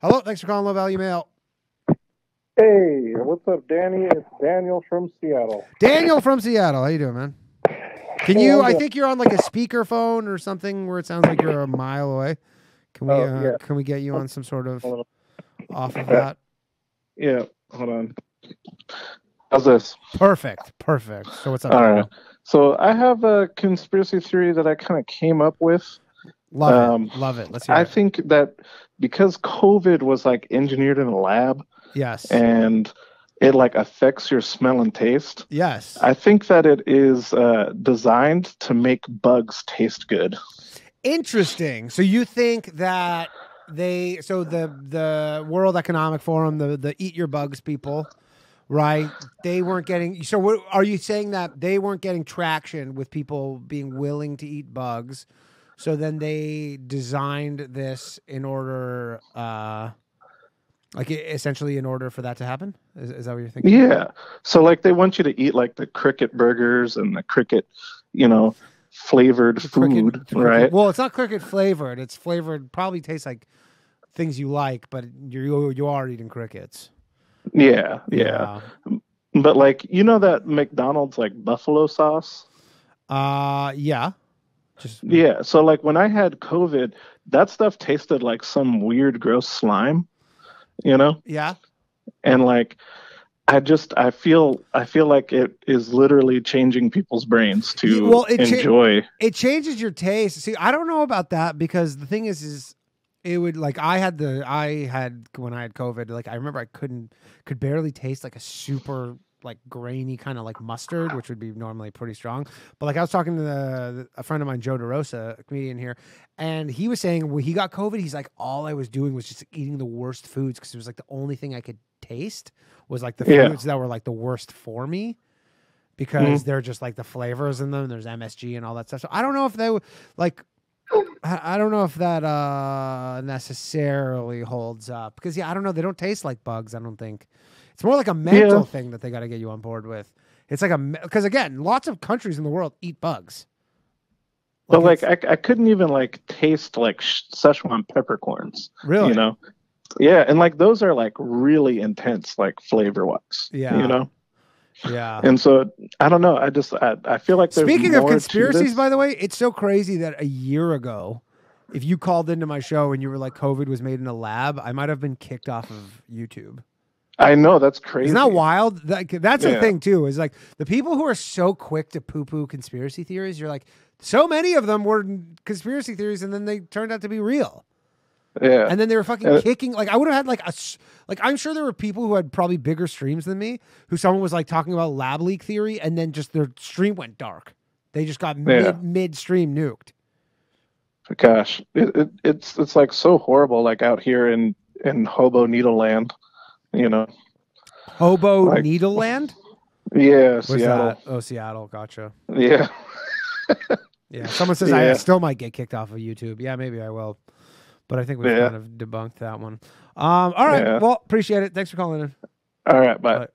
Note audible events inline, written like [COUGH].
Hello, thanks for calling Low Value Mail. Hey, what's up, Danny? It's Daniel from Seattle. Daniel from Seattle. How you doing, man? Can you? I'm I good. think you're on like a speakerphone or something where it sounds like you're a mile away. Can we? Oh, uh, yeah. Can we get you on some sort of off of [LAUGHS] Yeah. that? Yeah, hold on. How's this? Perfect. Perfect. So what's up? All Daniel? right. So I have a conspiracy theory that I kind of came up with. Love Um, it. Love it. Let's hear I it. think that because COVID was like engineered in a lab Yes. and it like affects your smell and taste, yes. I think that it is uh, designed to make bugs taste good. Interesting. So you think that they so the the World Economic Forum, the the eat your bugs people, right? They weren't getting so what are you saying that they weren't getting traction with people being willing to eat bugs? So then they designed this in order uh like essentially in order for that to happen? Is, is that what you're thinking? Yeah. So like they want you to eat like the cricket burgers and the cricket, you know, flavored The food, cricket- [LAUGHS] cricket- right? Well, it's not cricket flavored. It's flavored. Probably tastes like things you like, but you you are eating crickets. Yeah, yeah. But like you know that McDonald's like buffalo sauce? Uh yeah. Just Yeah. So like when I had COVID, that stuff tasted like some weird gross slime, you know? yeah. And like I just I feel I feel like it is literally changing people's brains to well, it cha- enjoy. It changes your taste. See, I don't know about that because the thing is, is it would like I had the I had when I had COVID. Like I remember I couldn't could barely taste like a super like grainy kind of like mustard, which would be normally pretty strong. But like I was talking to the, a friend of mine, Joe DeRosa, a comedian here, and he was saying when he got COVID, he's like, all I was doing was just eating the worst foods because it was like the only thing I could taste was like the Yeah. foods that were like the worst for me because they're just like the flavors in them. There's MSG and all that stuff. So I don't know if they would like. I I don't know if that uh necessarily holds up because yeah, I don't know. They don't taste like bugs. I don't think it's more like a mental Yeah. thing that they got to get you on board with. It's like a because again, lots of countries in the world eat bugs. But like I, I couldn't even like taste like Szechuan peppercorns, really, you know? Yeah, and like those are like really intense, like flavor wise. Yeah. you know. yeah. And so I don't know. I just I, I feel like there's Speaking of conspiracies, by the way, it's so crazy that a year ago, if you called into my show and you were like, "COVID was made in a lab," I might have been kicked off of YouTube. I know that's crazy. Isn't that wild? That, that's the thing too. Is like the people who are so quick to poo-poo conspiracy theories. You're like, so many of them were conspiracy theories, and then they turned out to be real. Yeah, And then they were fucking kicking. Like I would have had like a s- like I'm sure there were people who had probably bigger streams than me. Who someone was like talking about lab leak theory, and then just their stream went dark. They just got Yeah. mid midstream nuked. gosh, it, it, it's it's like so horrible. Like out here in in Hobo Needle Land, you know. Hobo Like- Needle Land. Yeah, Where's Seattle. that? Oh, Seattle. Gotcha. Yeah, Yeah. Someone says I still might get kicked off of YouTube. Yeah, maybe I will. But I think we've Yeah. kind of debunked that one. Um, all right. Yeah. Well, appreciate it. Thanks for calling in. all right, bye. Bye.